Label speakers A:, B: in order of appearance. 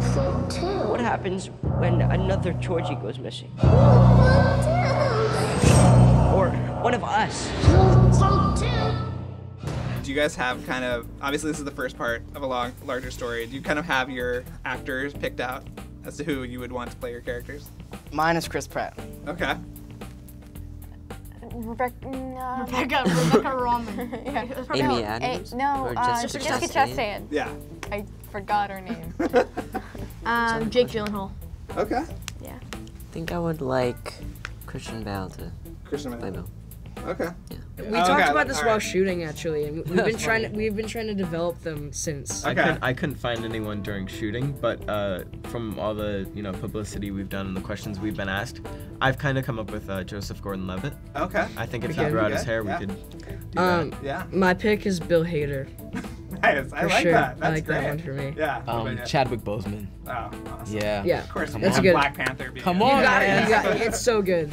A: What happens when another Georgie goes missing? Or one of us?
B: Do you guys have kind of obviously this is the first part of a long larger story. Do you kind of have your actors picked out as to who you would want to play your characters?
C: Mine is Chris Pratt.
B: Okay.
D: Rebecca, no.
E: Rebecca, Rebecca Romijn.
F: Amy
D: no,
F: Adams?
D: eh, no,
F: Or
D: uh,
F: Jessica
D: Jessica
F: Chastain?
D: Chastain.
B: Yeah.
D: I forgot her name.
E: Um, Jake Gyllenhaal.
B: Okay.
D: yeah.
F: I think I would like Christian Bale to
B: Christian
F: play
B: Bale.
F: Bill.
B: Okay. Yeah.
G: We
B: Oh,
G: talked
B: okay,
G: about this
B: all
G: while
B: right.
G: shooting, actually, and we've been trying to we've been trying to develop them since.
H: I
B: Okay.
H: couldn't I couldn't find anyone during shooting, but uh, from all the you know publicity we've done and the questions we've been asked, I've kind of come up with uh, Joseph Gordon-Levitt.
B: Okay.
H: I think if
G: Okay.
H: he grew out his hair,
B: yeah.
H: we could do
G: Um,
H: that.
B: Yeah.
G: my pick is Bill Hader.
B: Nice. I
G: For
B: like
G: sure.
B: that.
G: I
B: That's
G: like
B: great.
G: that one for me.
B: Yeah.
I: Um. Chadwick Boseman.
B: Oh, awesome.
I: Yeah.
G: Yeah,
B: Of course,
I: Come
B: you
G: on.
B: have
G: good.
B: Black Panther.
I: Come
B: in it.
G: You
I: on,
G: got it. You got it. It's so good.